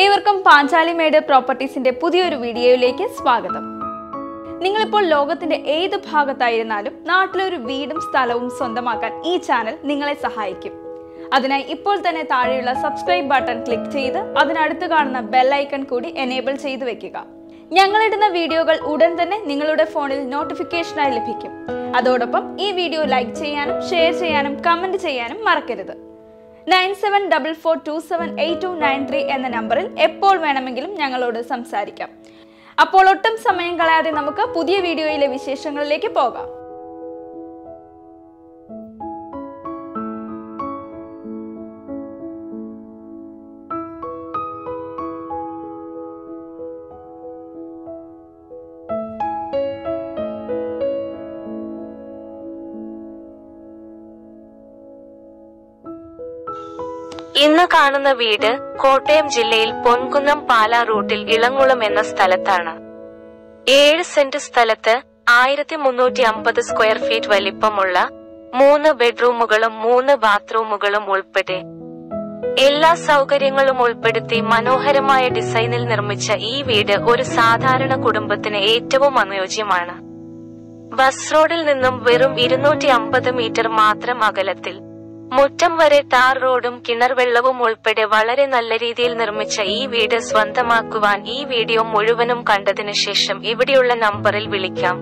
ഏവർക്കും പാഞ്ചാലിമേട് പ്രോപ്പർട്ടീസിന്റെ പുതിയൊരു വീഡിയോയിലേക്ക് സ്വാഗതം. നിങ്ങളിപ്പോൾ ലോകത്തിന്റെ ഏത് ഭാഗത്തായിരുന്നാലും നാട്ടിലൊരു വീടും സ്ഥലവും സ്വന്തമാക്കാൻ ഈ ചാനൽ നിങ്ങളെ സഹായിക്കും. അതിനായി ഇപ്പോൾ തന്നെ താഴെയുള്ള സബ്സ്ക്രൈബ് ബട്ടൺ ക്ലിക്ക് ചെയ്ത് അതിനടുത്ത് കാണുന്ന ബെല്ലൈക്കൺ കൂടി എനേബിൾ ചെയ്തു വെക്കുക. ഞങ്ങളിടുന്ന വീഡിയോകൾ ഉടൻ തന്നെ നിങ്ങളുടെ ഫോണിൽ നോട്ടിഫിക്കേഷനായി ലഭിക്കും. അതോടൊപ്പം ഈ വീഡിയോ ലൈക്ക് ചെയ്യാനും ഷെയർ ചെയ്യാനും കമന്റ് ചെയ്യാനും മറക്കരുത്. Nine seven double four two seven eight two nine three എന്ന നമ്പറിൽ എപ്പോൾ വേണമെങ്കിലും ഞങ്ങളോട് സംസാരിക്കാം. അപ്പോൾ ഒട്ടും സമയം കളയാതെ നമുക്ക് പുതിയ വീഡിയോയിലെ വിശേഷങ്ങളിലേക്ക് പോകാം. ഇന്ന് കാണുന്ന വീട് കോട്ടയം ജില്ലയിൽ പൊൻകുന്നം പാല റൂട്ടിൽ ഇളങ്കുളം എന്ന സ്ഥലത്താണ്. ഏഴ് സെന്റ് സ്ഥലത്ത് ആയിരത്തി മുന്നൂറ്റി അമ്പത് സ്ക്വയർ ഫീറ്റ് വലിപ്പമുള്ള മൂന്ന് ബെഡ്റൂമുകളും മൂന്ന് ബാത്റൂമുകളും ഉൾപ്പെടെ. എല്ലാ സൗകര്യങ്ങളും ഉൾപ്പെടുത്തി മനോഹരമായ ഡിസൈനിൽ നിർമ്മിച്ച ഈ വീട് ഒരു സാധാരണ കുടുംബത്തിന് ഏറ്റവും അനുയോജ്യമാണ്. ബസ് റോഡിൽ നിന്നും വെറും ഇരുന്നൂറ്റി അമ്പത് മീറ്റർ മാത്രം അകലത്തിൽ മുറ്റം വരെ ടാർ റോഡും കിണർ വെള്ളവും ഉൾപ്പെടെ വളരെ നല്ല രീതിയിൽ നിർമ്മിച്ച ഈ വീട് സ്വന്തമാക്കുവാൻ ഈ വീഡിയോ മുഴുവനും കണ്ടതിനു ശേഷം ഇവിടെയുള്ള നമ്പറിൽ വിളിക്കാം.